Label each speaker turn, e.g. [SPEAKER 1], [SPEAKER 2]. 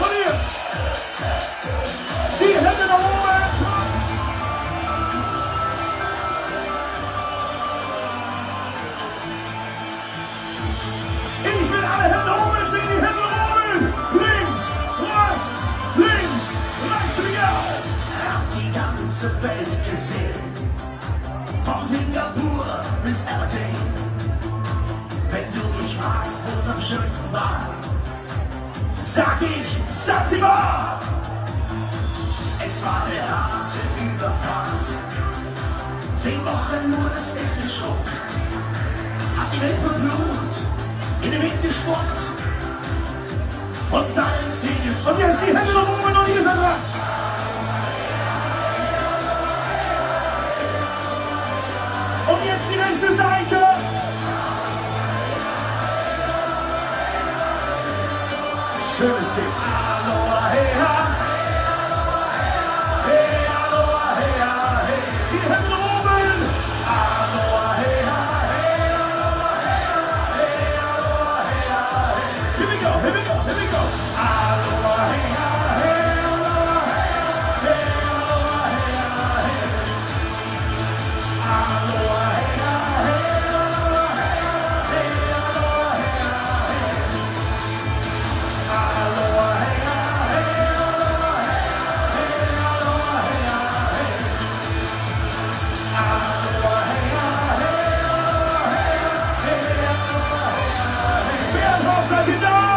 [SPEAKER 1] Maria! Die Hände nach oben! Ich will alle Hände oben sehen, die Hände oben! Links, rechts, links, rechts wieder! Hat die ganze Welt gesehen. Vom Sinn schönsten war, sag ich Zanzibar. Es war eine harte Überfahrt. Zehn Wochen nur das Bild geschrubbt. Hat die Welt verflucht, in den Wind gespuckt. Und ist von jetzt die Hände noch oben und die gesagt Und jetzt die rechte Seite. I know I hate her. essa vitória!